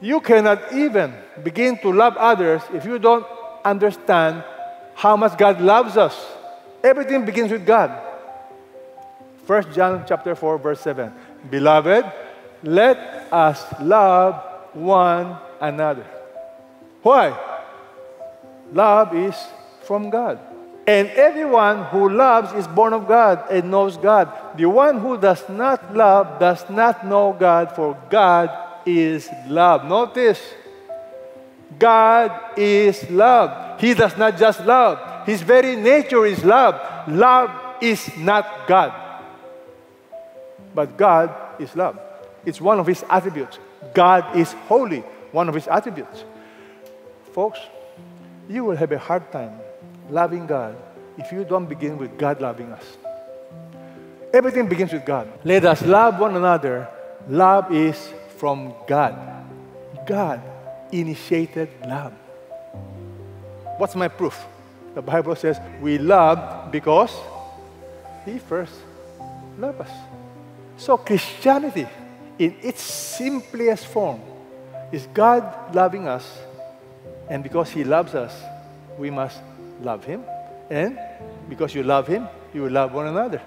You cannot even begin to love others if you don't understand how much God loves us. Everything begins with God. 1 John chapter 4 verse 7. Beloved, let us love one another. Why? Love is from God. And everyone who loves is born of God and knows God. The one who does not love does not know God, for God is love. Notice, God is love. He does not just love, His very nature is love. Love is not God, but God is love. It's one of His attributes. God is holy, one of His attributes. Folks, you will have a hard time loving God if you don't begin with God loving us. Everything begins with God. Let us love one another. Love is from God. God initiated love. What's my proof? The Bible says we love because He first loved us. So Christianity, in its simplest form, is God loving us, and because He loves us, we must love Him. And because you love Him, you will love one another.